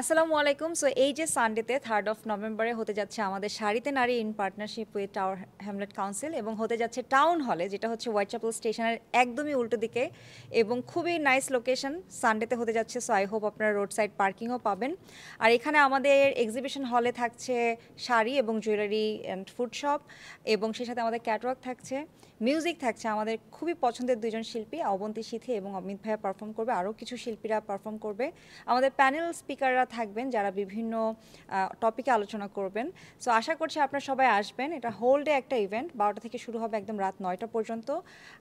আসসালামু আলাইকুম। সো এই যে সানডেতে থার্ড অফ নভেম্বরে হতে যাচ্ছে আমাদের শাড়িতে নারী in partnership with Tower Hamlet Council এবং হতে যাচ্ছে টাউন হলে যেটা হচ্ছে হোয়াইট চ্যাপেল স্টেশনের একদমই উল্টো দিকে এবং খুবই নাইস লোকেশন সানডেতে হতে যাচ্ছে। সো আই হোপ আপনারা রোড সাইড পার্কিংও পাবেন। আর এখানে আমাদের এক্সিবিশন হলে থাকছে শাড়ি এবং জুয়েলারি অ্যান্ড ফুড শপ এবং সেই সাথে আমাদের ক্যাটওয়ার্ক থাকছে। মিউজিক থাকছে আমাদের খুবই পছন্দের দুজন শিল্পী, অবন্তী সিথি এবং অমিত ভাইয়া পারফর্ম করবে। আরও কিছু শিল্পীরা পারফর্ম করবে। আমাদের প্যানেল স্পিকাররা থাকবেন, যারা বিভিন্ন টপিকে আলোচনা করবেন। সো আশা করছি আপনারা সবাই আসবেন। এটা হোল ডে একটা ইভেন্ট বারোটা থেকে শুরু হবে একদম রাত নয়টা পর্যন্ত।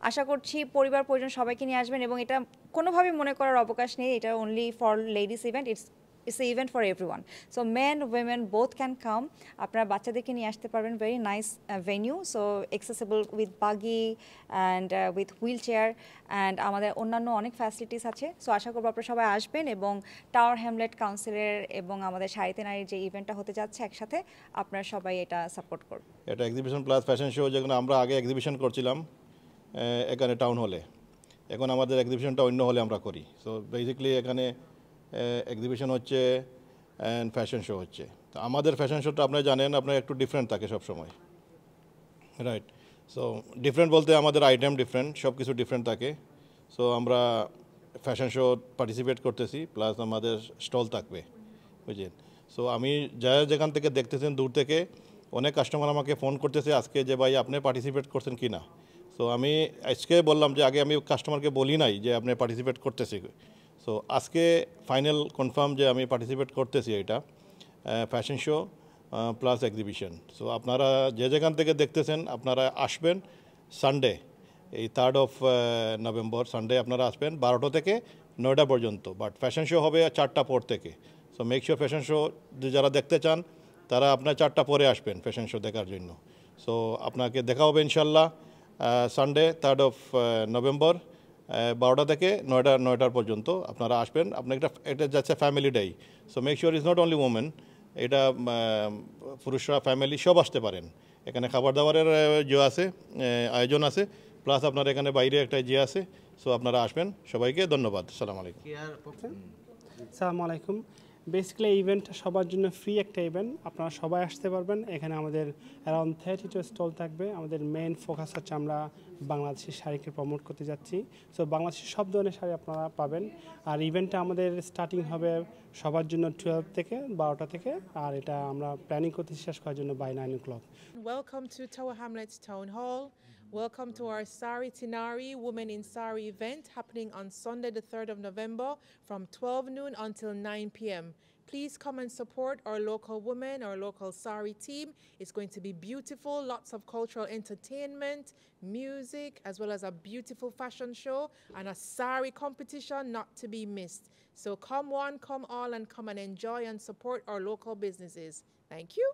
আশা করছি পরিবার পরিজন সবাইকে নিয়ে আসবেন এবং এটা কোনোভাবেই মনে করার অবকাশ নেই। এটা only for ladies event it's it's a event for everyone so men women both can come আপনারা বাচ্চাদেরকে নিয়ে আসতে পারবেন very nice venue so accessible with buggy and with wheelchair and আমাদের অন্যান্য অনেক ফ্যাসিলিটিস আছে। সো আশা করব আপনারা সবাই আসবেন এবং টাওয়ার হ্যামলেট কাউন্সিলের এবং আমাদের সাহিত্য নারীর যে ইভেন্টটা হতে যাচ্ছে একসাথে, আপনারা সবাই এটা সাপোর্ট করবেন এটা এক্সিবিশন প্লাস ফ্যাশন শো যেখানে আমরা আগে এক্সিবিশন করছিলাম এখানে টাউন হলে এখন আমাদের এক্সিবিশনটা অন্য হলে আমরা করি। সো বেসিক্যালি এখানে এক্সিবিশন হচ্ছে অ্যান্ড ফ্যাশন শো হচ্ছে। তো আমাদের ফ্যাশন শোটা আপনারা জানেন, আপনার একটু ডিফারেন্ট থাকে সব সময় রাইট সো ডিফারেন্ট বলতে আমাদের আইটেম ডিফারেন্ট সব কিছু ডিফারেন্ট থাকে। সো আমরা ফ্যাশন শো পার্টিসিপেট করতেছি প্লাস আমাদের স্টল থাকবে। বুঝলেন? সো আমি যা যেখান থেকে দেখতেছেন দূর থেকে, অনেক কাস্টমার আমাকে ফোন করতেছে আজকে যে, ভাই, আপনি পার্টিসিপেট করছেন কি না সো আমি আজকে বললাম যে, আগে আমি কাস্টমারকে বলি নাই যে, আপনি পার্টিসিপেট করতেছি সো আজকে ফাইনাল কনফার্ম যে আমি পার্টিসিপেট করতেছি এটা fashion show plus exhibition so আপনারা যে যেখান থেকে দেখতেছেন, আপনারা আসবেন সানডে এই থার্ড অফ নভেম্বর সানডে আপনারা আসবেন বারোটা থেকে নয়টা পর্যন্ত। বাট ফ্যাশন শো হবে চারটা পর থেকে। So make sure fashion show যারা দেখতে চান, তারা আপনার চারটা পরে আসবেন ফ্যাশন শো দেখার জন্য। সো আপনাকে দেখা হবে ইনশাল্লাহ সানডে থার্ড অফ নভেম্বর বারোটা থেকে নয়টা নয়টার পর্যন্ত আপনারা আসবেন। আপনার একটা এটা যাচ্ছে family day so make sure is not only women এটা পুরুষরা ফ্যামিলি সব আসতে পারেন। এখানে খাবার দাবারের যে আছে আয়োজন আছে প্লাস আপনার এখানে বাইরে একটা যে আছে সো আপনারা আসবেন। সবাইকে ধন্যবাদ। সালাম আলাইকুম। সালাম আলাইকুম। বেসিক্যালি ইভেন্ট সবার জন্য ফ্রি একটা ইভেন্ট আপনারা সবাই আসতে পারবেন। এখানে আমাদের অ্যারাউন্ড থার্টি টু স্টল থাকবে। আমাদের মেন ফোকাস হচ্ছে আমরা বাংলাদেশের শাড়িকে প্রমোট করতে যাচ্ছি। সো বাংলাদেশের সব ধরনের শাড়ি আপনারা পাবেন। আর ইভেন্টটা আমাদের স্টার্টিং হবে সবার জন্য টুয়েলভ থেকে বারোটা থেকে। আর এটা আমরা প্ল্যানিং করতে শেষ করার জন্য by nine o'clock Welcome to Tower Hamlets Town Hall. Welcome to our Sari Tinari Women in Sari event happening on Sunday, the 3rd of November from 12 noon until 9 p.m. Please come and support our local women, our local Sari team. It's going to be beautiful, lots of cultural entertainment, music, as well as a beautiful fashion show and a Sari competition not to be missed. So come one, come all, and come and enjoy and support our local businesses. Thank you.